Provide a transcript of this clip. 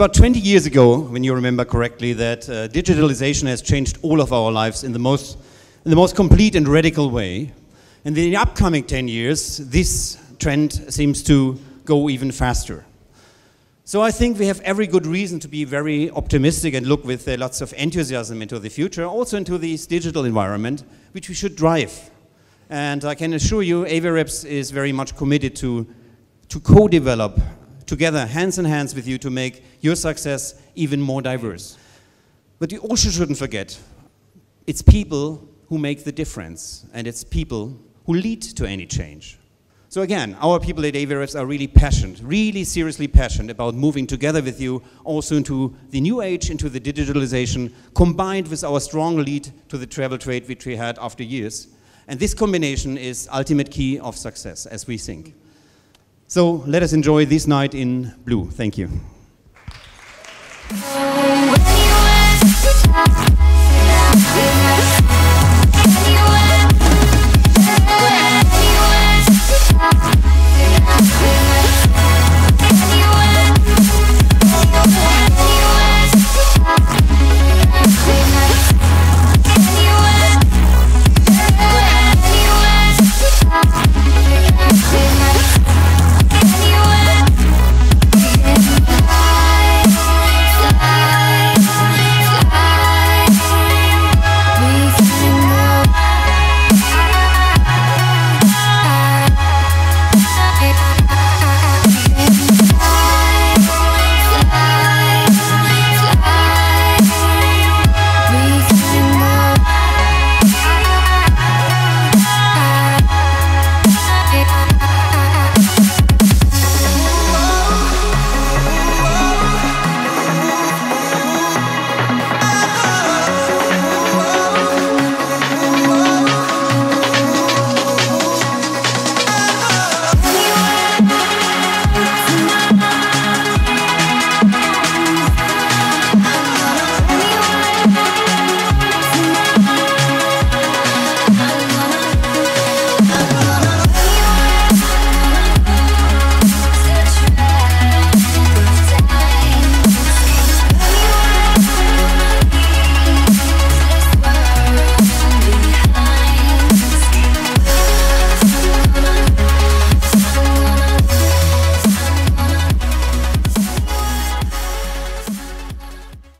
about 20 years ago, when you remember correctly, that uh, digitalization has changed all of our lives in the most, in the most complete and radical way. And in the upcoming 10 years, this trend seems to go even faster. So I think we have every good reason to be very optimistic and look with uh, lots of enthusiasm into the future, also into this digital environment, which we should drive. And I can assure you, AVIAREPS is very much committed to, to co-develop together, hands in hands with you, to make your success even more diverse. But you also shouldn't forget, it's people who make the difference, and it's people who lead to any change. So again, our people at AVIAREPS are really passionate, really seriously passionate about moving together with you also into the new age, into the digitalization, combined with our strong lead to the travel trade which we had after years. And this combination is ultimate key of success, as we think. So let us enjoy this night in blue. Thank you.